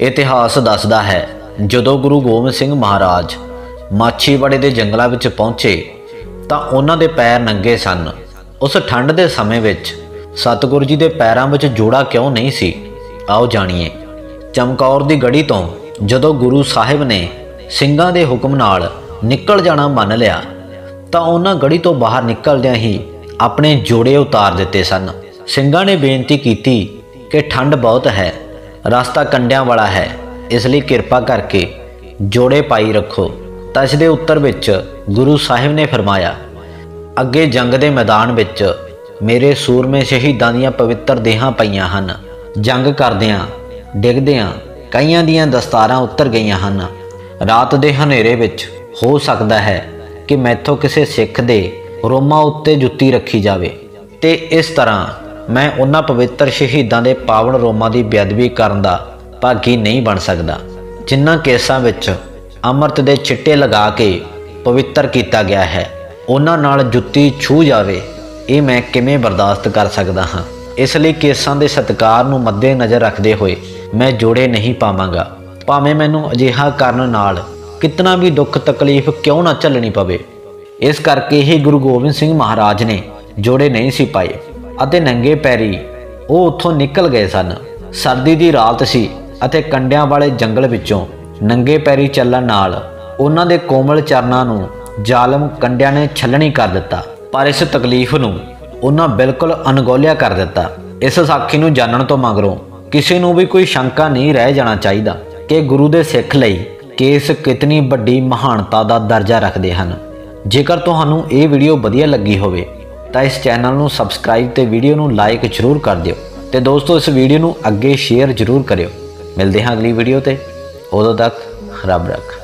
ਇਤਿਹਾਸ ਦੱਸਦਾ ਹੈ, ਜਦੋਂ ਗੁਰੂ ਗੋਬਿੰਦ ਸਿੰਘ ਮਹਾਰਾਜ ਮਾਛੀਵਾੜੇ ਦੇ ਜੰਗਲਾਂ ਵਿੱਚ ਪਹੁੰਚੇ, ਤਾਂ ਉਹਨਾਂ ਦੇ ਪੈਰ ਨੰਗੇ ਸਨ। ਉਸ ਠੰਡ ਦੇ ਸਮੇਂ ਵਿੱਚ ਸਤਿਗੁਰੂ ਜੀ ਦੇ ਪੈਰਾਂ ਵਿੱਚ ਜੋੜਾ ਕਿਉਂ ਨਹੀਂ ਸੀ? ਆਓ ਜਾਣੀਏ। ਚਮਕੌਰ ਦੀ ਗੜੀ ਤੋਂ ਜਦੋਂ ਗੁਰੂ ਸਾਹਿਬ ਨੇ ਸਿੰਘਾਂ ਦੇ ਹੁਕਮ ਨਾਲ ਨਿਕਲ ਜਾਣਾ ਮੰਨ ਲਿਆ, ਤਾਂ ਉਹਨਾਂ ਗੜੀ ਤੋਂ ਬਾਹਰ ਨਿਕਲਦਿਆਂ ਹੀ ਆਪਣੇ ਜੋੜੇ ਉਤਾਰ ਦਿੱਤੇ ਸਨ। ਸਿੰਘਾਂ ਨੇ ਬੇਨਤੀ ਕੀਤੀ ਕਿ ਠੰਡ ਬਹੁਤ ਹੈ। ਰਸਤਾ ਕੰਡਿਆਂ ਵਾਲਾ ਹੈ। ਇਸ ਲਈ ਕਿਰਪਾ ਕਰਕੇ ਜੋੜੇ ਪਾਈ ਰੱਖੋ। ਤਾਂ ਇਸ ਦੇ ਉੱਤਰ ਵਿੱਚ ਗੁਰੂ ਸਾਹਿਬ ਨੇ ਫਰਮਾਇਆ, ਅੱਗੇ ਜੰਗ ਦੇ ਮੈਦਾਨ ਵਿੱਚ ਮੇਰੇ ਸੂਰਮੇ ਸ਼ਹੀਦਾਂ ਦੀਆਂ ਪਵਿੱਤਰ ਦੇਹਾਂ ਪਈਆਂ ਹਨ। ਜੰਗ ਕਰਦਿਆਂ, ਡਿੱਗਦਿਆਂ ਕਈਆਂ ਦੀਆਂ ਦਸਤਾਰਾਂ ਉੱਤਰ ਗਈਆਂ ਹਨ। ਰਾਤ ਦੇ ਹਨੇਰੇ ਵਿੱਚ ਹੋ ਸਕਦਾ ਹੈ ਕਿ ਮੈਥੋਂ ਕਿਸੇ ਸਿੱਖ ਦੇ ਰੋਮਾਂ ਉੱਤੇ ਜੁੱਤੀ ਰੱਖੀ ਜਾਵੇ। ਤੇ ਇਸ ਤਰ੍ਹਾਂ ਮੈਂ ਉਹਨਾਂ ਪਵਿੱਤਰ ਸ਼ਹੀਦਾਂ ਦੇ ਪਾਵਨ ਰੋਮਾਂ ਦੀ ਬੇਅਦਬੀ ਕਰਨ ਦਾ ਭਾਗੀ ਨਹੀਂ ਬਣ ਸਕਦਾ, ਜਿਨ੍ਹਾਂ ਕੇਸਾਂ ਵਿੱਚ ਅੰਮ੍ਰਿਤ ਦੇ ਚਿੱਟੇ ਲਗਾ ਕੇ ਪਵਿੱਤਰ ਕੀਤਾ ਗਿਆ ਹੈ। ਉਹਨਾਂ ਨਾਲ ਜੁੱਤੀ ਛੂ ਜਾਵੇ, ਇਹ ਮੈਂ ਕਿਵੇਂ ਬਰਦਾਸ਼ਤ ਕਰ ਸਕਦਾ ਹਾਂ? ਇਸ ਲਈ ਕੇਸਾਂ ਦੇ ਸਤਕਾਰ ਨੂੰ ਮੱਦੇ ਨਜ਼ਰ ਰੱਖਦੇ ਹੋਏ ਮੈਂ ਜੋੜੇ ਨਹੀਂ ਪਾਵਾਂਗਾ। ਭਾਵੇਂ ਮੈਨੂੰ ਅਜਿਹਾ ਕਰਨ ਨਾਲ ਕਿਤਨਾ ਵੀ ਦੁੱਖ ਤਕਲੀਫ ਕਿਉਂ ਨਾ ਝੱਲਣੀ ਪਵੇ। ਇਸ ਕਰਕੇ ਹੀ ਗੁਰੂ ਗੋਬਿੰਦ ਸਿੰਘ ਮਹਾਰਾਜ ਨੇ ਜੋੜੇ ਨਹੀਂ ਸੀ ਪਾਏ। ਅਤੇ ਨੰਗੇ ਪੈਰੀ ਉਹ ਉੱਥੋਂ ਨਿਕਲ ਗਏ ਸਨ। ਸਰਦੀ ਦੀ ਰਾਤ ਸੀ ਅਤੇ ਕੰਡਿਆਂ ਵਾਲੇ ਜੰਗਲ ਵਿੱਚੋਂ ਨੰਗੇ ਪੈਰੀ ਚੱਲਣ ਨਾਲ ਉਹਨਾਂ ਦੇ ਕੋਮਲ ਚਰਨਾਂ ਨੂੰ ਜ਼ਾਲਮ ਕੰਡਿਆਂ ਨੇ ਛਲਣੀ ਕਰ ਦਿੱਤਾ। ਪਰ ਇਸ ਤਕਲੀਫ ਨੂੰ ਉਹਨਾਂ ਬਿਲਕੁਲ ਅਣਗੌਲਿਆ ਕਰ ਦਿੱਤਾ। ਇਸ ਸਾਖੀ ਨੂੰ ਜਾਣਨ ਤੋਂ ਮਗਰੋਂ ਕਿਸੇ ਨੂੰ ਵੀ ਕੋਈ ਸ਼ੰਕਾ ਨਹੀਂ ਰਹਿ ਜਾਣਾ ਚਾਹੀਦਾ ਕਿ ਗੁਰੂ ਦੇ ਸਿੱਖ ਲਈ ਕੇਸ ਕਿਤਨੀ ਵੱਡੀ ਮਹਾਨਤਾ ਦਾ ਦਰਜਾ ਰੱਖਦੇ ਹਨ। ਜੇਕਰ ਤੁਹਾਨੂੰ ਇਹ ਵੀਡੀਓ ਵਧੀਆ ਲੱਗੀ ਹੋਵੇ ਤਾਂ ਇਸ ਚੈਨਲ ਨੂੰ ਸਬਸਕ੍ਰਾਈਬ ਤੇ ਵੀਡੀਓ ਨੂੰ ਲਾਈਕ ਜ਼ਰੂਰ ਕਰ ਦਿਓ ਤੇ ਦੋਸਤੋ, ਇਸ ਵੀਡੀਓ ਨੂੰ ਅੱਗੇ ਸ਼ੇਅਰ ਜ਼ਰੂਰ ਕਰਿਓ। ਮਿਲਦੇ ਹਾਂ ਅਗਲੀ ਵੀਡੀਓ ਤੇ। ਉਦੋਂ ਤੱਕ ਰੱਬ ਰੱਖ।